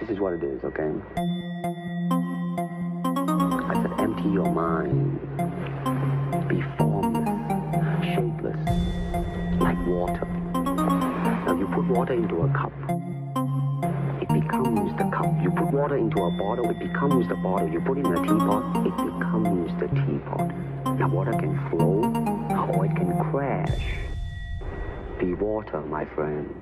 This is what it is, okay? I said, empty your mind. Be formless, shapeless, like water. Now you put water into a cup. It becomes the cup. You put water into a bottle, it becomes the bottle. You put it in a teapot, it becomes the teapot. Now water can flow or it can crash. Be water, my friend.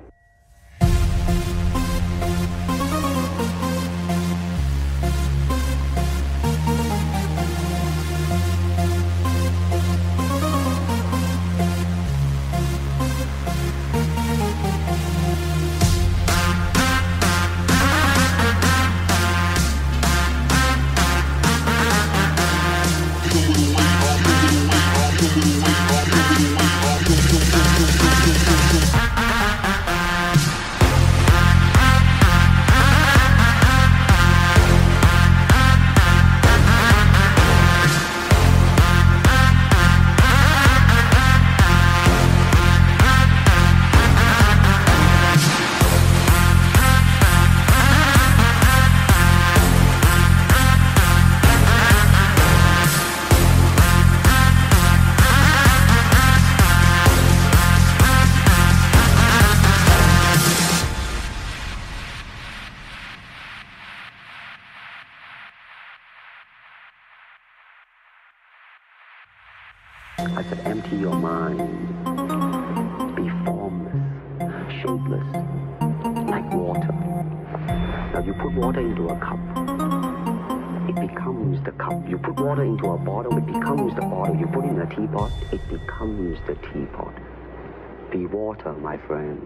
I said, empty your mind. Be formless, shapeless, like water. Now you put water into a cup. It becomes the cup. You put water into a bottle, it becomes the bottle. You put it in a teapot, it becomes the teapot. Be water, my friend.